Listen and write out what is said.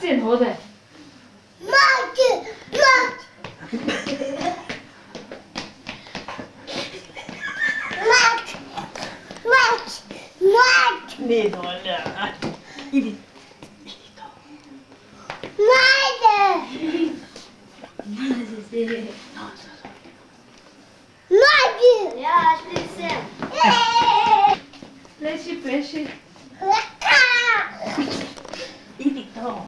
剪头的。帽子，帽子。帽子，帽子，帽子。你多了，一米，一米多。帽子。帽子，谢谢。好，走走。Ia, știi, Sam. Pleci, pleci.